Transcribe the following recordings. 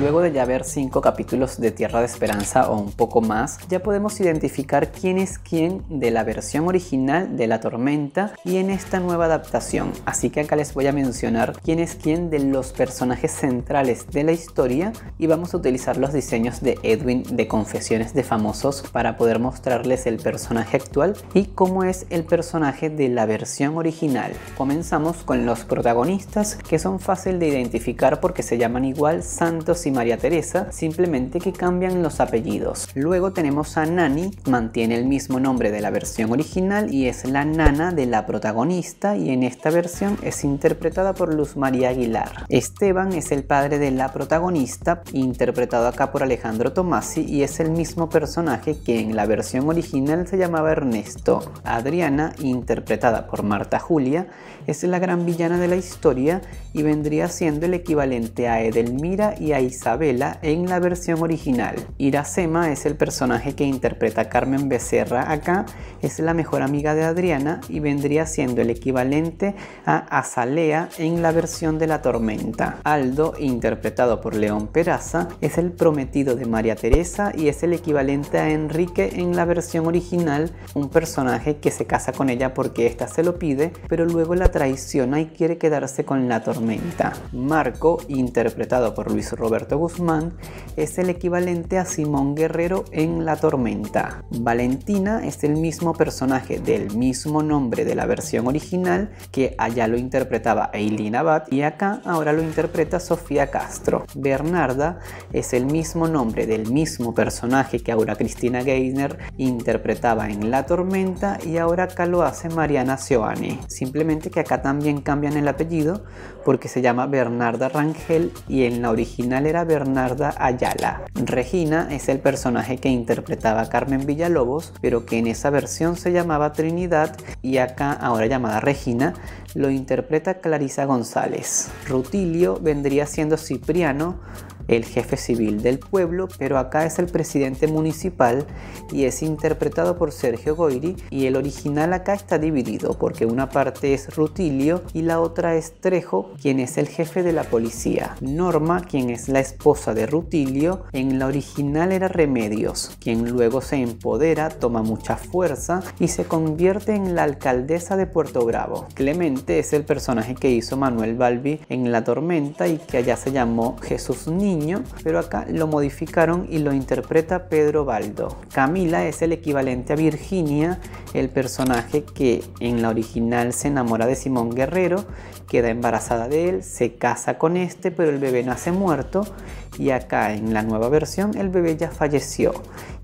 Luego de ya ver 5 capítulos de Tierra de Esperanza o un poco más, ya podemos identificar quién es quién de la versión original de La Tormenta y en esta nueva adaptación. Así que acá les voy a mencionar quién es quién de los personajes centrales de la historia y vamos a utilizar los diseños de Edwin de Confesiones de Famosos para poder mostrarles el personaje actual y cómo es el personaje de la versión original. Comenzamos con los protagonistas que son fácil de identificar porque se llaman igual Santos María Teresa, simplemente que cambian los apellidos. Luego tenemos a Nani, mantiene el mismo nombre de la versión original y es la nana de la protagonista y en esta versión es interpretada por Luz María Aguilar. Esteban es el padre de la protagonista, interpretado acá por Alejandro Tomasi y es el mismo personaje que en la versión original se llamaba Ernesto. Adriana, interpretada por Marta Julia, es la gran villana de la historia y vendría siendo el equivalente a Edelmira y a Isabela en la versión original. Iracema es el personaje que interpreta Carmen Becerra acá, es la mejor amiga de Adriana y vendría siendo el equivalente a Azalea en la versión de La Tormenta. Aldo, interpretado por León Peraza, es el prometido de María Teresa y es el equivalente a Enrique en la versión original, un personaje que se casa con ella porque ésta se lo pide, pero luego la traiciona y quiere quedarse con la tormenta. Marco, interpretado por Luis Roberto Guzmán, es el equivalente a Simón Guerrero en La Tormenta. Valentina es el mismo personaje del mismo nombre de la versión original que allá lo interpretaba Eileen Abad y acá ahora lo interpreta Sofía Castro. Bernarda es el mismo nombre del mismo personaje que ahora Cristina Geisner interpretaba en La Tormenta y ahora acá lo hace Mariana Sioane. Simplemente que acá también cambian el apellido porque se llama Bernarda Rangel y en la original era Bernarda Ayala. Regina es el personaje que interpretaba Carmen Villalobos, pero que en esa versión se llamaba Trinidad y acá ahora llamada Regina lo interpreta Clarisa González. Rutilio vendría siendo Cipriano el jefe civil del pueblo, pero acá es el presidente municipal y es interpretado por Sergio Goiri y el original acá está dividido porque una parte es Rutilio y la otra es Trejo, quien es el jefe de la policía. Norma, quien es la esposa de Rutilio, en la original era Remedios, quien luego se empodera, toma mucha fuerza y se convierte en la alcaldesa de Puerto Bravo. Clemente es el personaje que hizo Manuel Balbi en La Tormenta y que allá se llamó Jesús Niño pero acá lo modificaron y lo interpreta Pedro Baldo. Camila es el equivalente a Virginia, el personaje que en la original se enamora de Simón Guerrero, queda embarazada de él, se casa con este, pero el bebé nace muerto y acá en la nueva versión el bebé ya falleció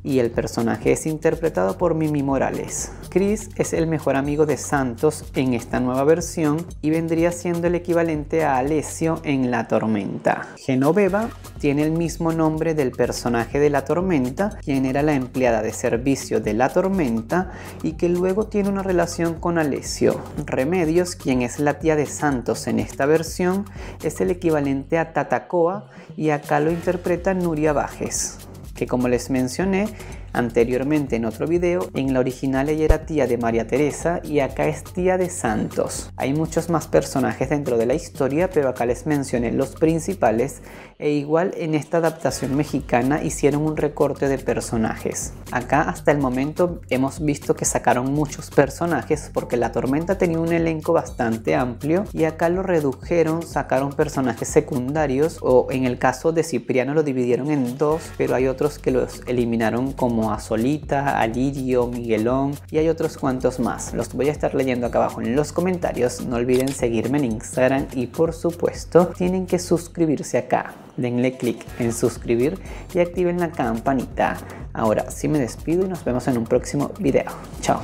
y el personaje es interpretado por Mimi Morales. Chris es el mejor amigo de Santos en esta nueva versión y vendría siendo el equivalente a Alessio en La Tormenta. Genoveva tiene el mismo nombre del personaje de La Tormenta, quien era la empleada de servicio de La Tormenta y que luego tiene una relación con Alessio. Remedios, quien es la tía de Santos en esta versión, es el equivalente a Tatacoa y acá lo interpreta Nuria Bajes que como les mencioné anteriormente en otro video, en la original ella era tía de María Teresa y acá es tía de Santos. Hay muchos más personajes dentro de la historia, pero acá les mencioné los principales e igual en esta adaptación mexicana hicieron un recorte de personajes. Acá hasta el momento hemos visto que sacaron muchos personajes porque la tormenta tenía un elenco bastante amplio y acá lo redujeron, sacaron personajes secundarios o en el caso de Cipriano lo dividieron en dos, pero hay otros que los eliminaron como como Azolita, Alirio, Miguelón y hay otros cuantos más. Los voy a estar leyendo acá abajo en los comentarios. No olviden seguirme en Instagram y por supuesto tienen que suscribirse acá. Denle clic en suscribir y activen la campanita. Ahora sí me despido y nos vemos en un próximo video. Chao.